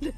对。